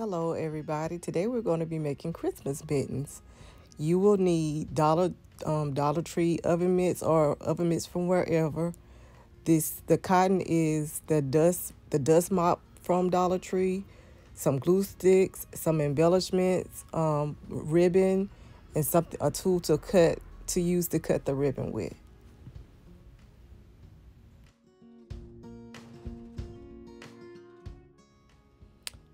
Hello everybody. Today we're going to be making Christmas mittens. You will need Dollar um, Dollar Tree oven mitts or oven mitts from wherever. This the cotton is the dust the dust mop from Dollar Tree, some glue sticks, some embellishments, um, ribbon, and something a tool to cut to use to cut the ribbon with.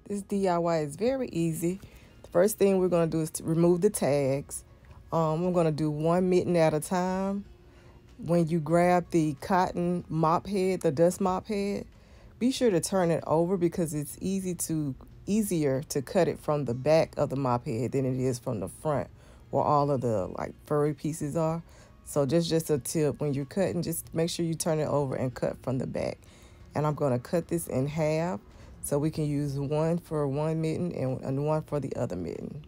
This DIY is very easy. The first thing we're going to do is to remove the tags. Um, I'm going to do one mitten at a time. When you grab the cotton mop head, the dust mop head, be sure to turn it over because it's easy to easier to cut it from the back of the mop head than it is from the front where all of the like furry pieces are. So just just a tip when you're cutting, just make sure you turn it over and cut from the back. And I'm going to cut this in half so we can use one for one mitten and one for the other mitten.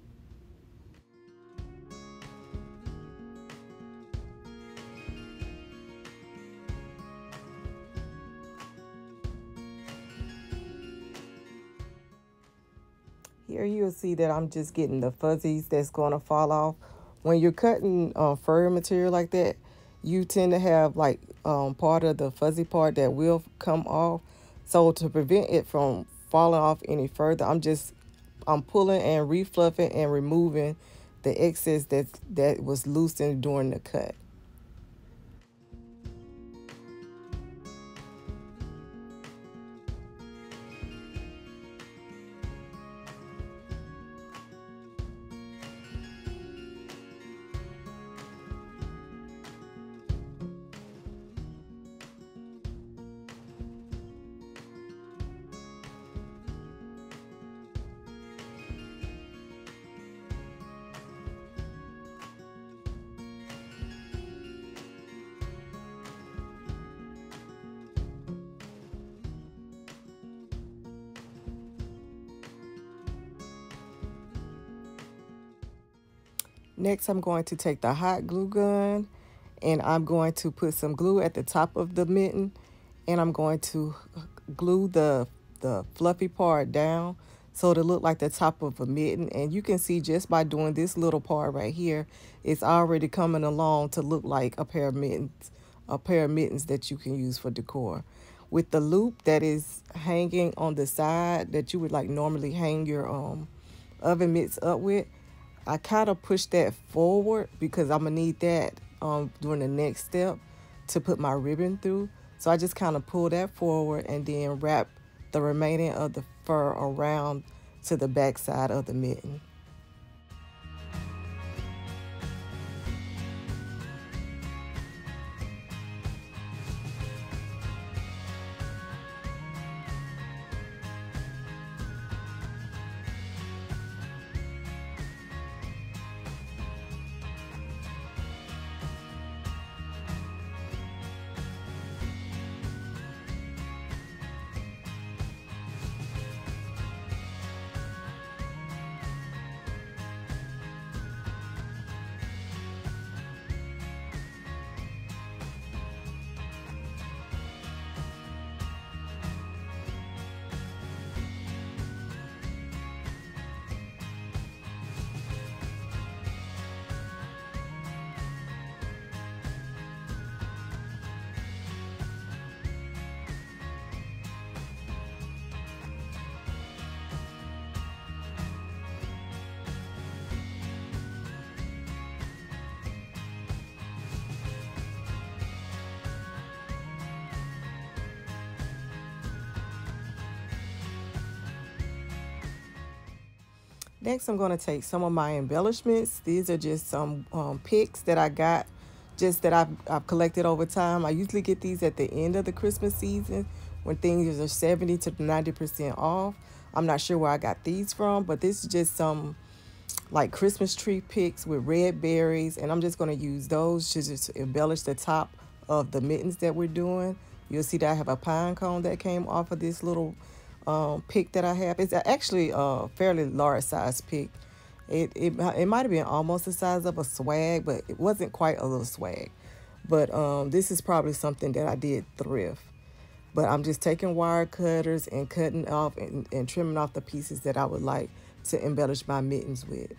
Here you'll see that I'm just getting the fuzzies that's going to fall off. When you're cutting uh, fur material like that, you tend to have like um, part of the fuzzy part that will come off. So to prevent it from falling off any further, I'm just I'm pulling and refluffing and removing the excess that that was loosened during the cut. Next, I'm going to take the hot glue gun and I'm going to put some glue at the top of the mitten and I'm going to glue the, the fluffy part down so it'll look like the top of a mitten. And you can see just by doing this little part right here, it's already coming along to look like a pair of mittens, a pair of mittens that you can use for decor. With the loop that is hanging on the side that you would like normally hang your um, oven mitts up with, I kind of push that forward because I'm going to need that um, during the next step to put my ribbon through. So I just kind of pull that forward and then wrap the remaining of the fur around to the back side of the mitten. Next, I'm going to take some of my embellishments. These are just some um, picks that I got, just that I've, I've collected over time. I usually get these at the end of the Christmas season when things are 70 to 90% off. I'm not sure where I got these from, but this is just some like Christmas tree picks with red berries. And I'm just going to use those to just embellish the top of the mittens that we're doing. You'll see that I have a pine cone that came off of this little um, pick that I have. It's actually a fairly large size pick. It, it, it might have been almost the size of a swag, but it wasn't quite a little swag. But um, this is probably something that I did thrift. But I'm just taking wire cutters and cutting off and, and trimming off the pieces that I would like to embellish my mittens with.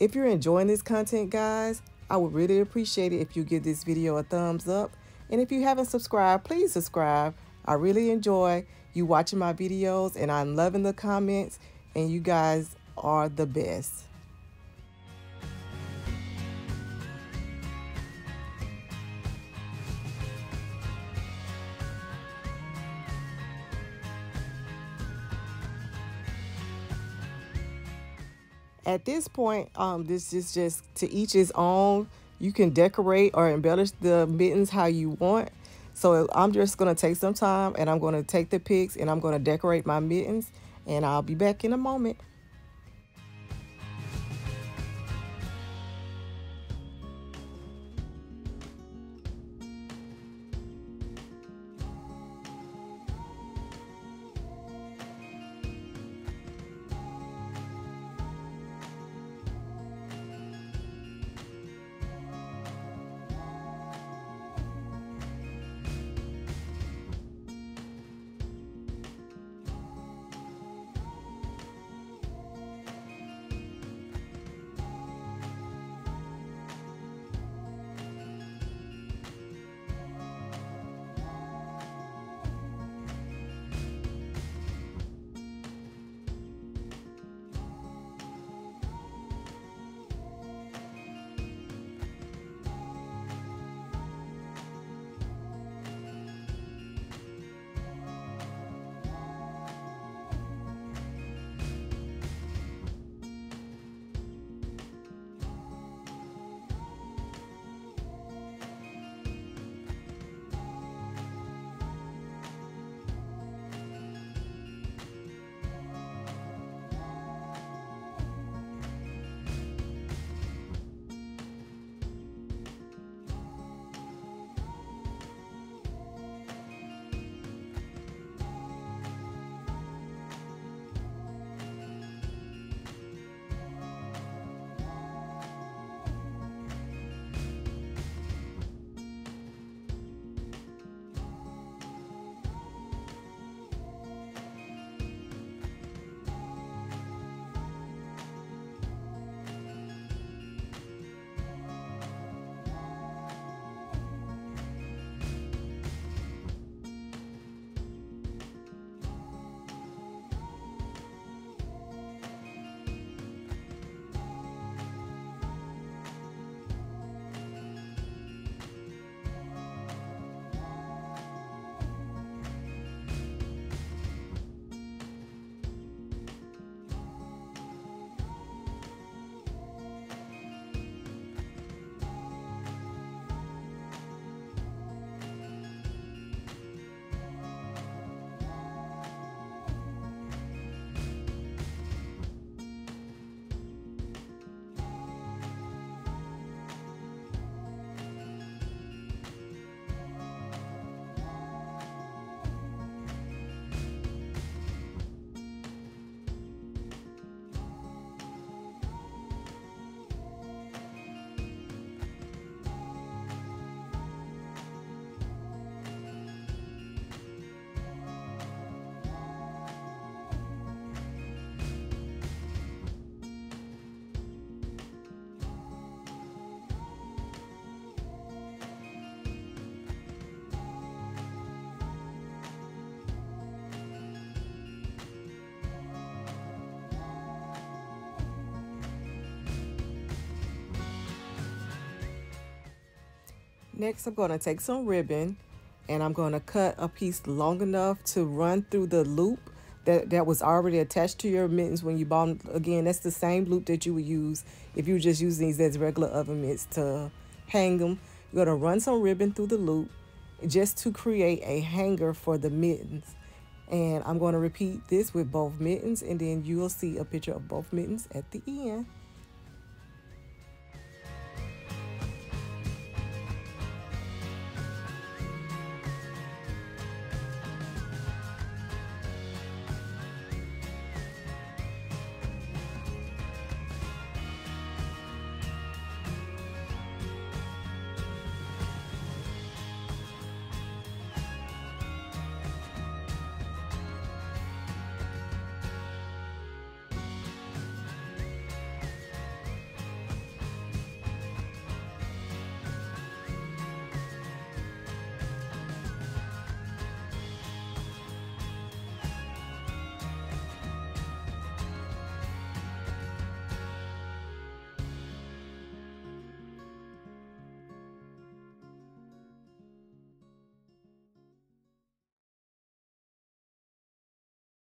If you're enjoying this content, guys, I would really appreciate it if you give this video a thumbs up. And if you haven't subscribed, please subscribe. I really enjoy you watching my videos and I'm loving the comments and you guys are the best. At this point, um, this is just to each his own. You can decorate or embellish the mittens how you want. So I'm just going to take some time and I'm going to take the picks and I'm going to decorate my mittens and I'll be back in a moment. Next, I'm going to take some ribbon and I'm going to cut a piece long enough to run through the loop that, that was already attached to your mittens when you bought them. Again, that's the same loop that you would use if you were just using these as regular oven mitts to hang them. You're going to run some ribbon through the loop just to create a hanger for the mittens. And I'm going to repeat this with both mittens and then you'll see a picture of both mittens at the end.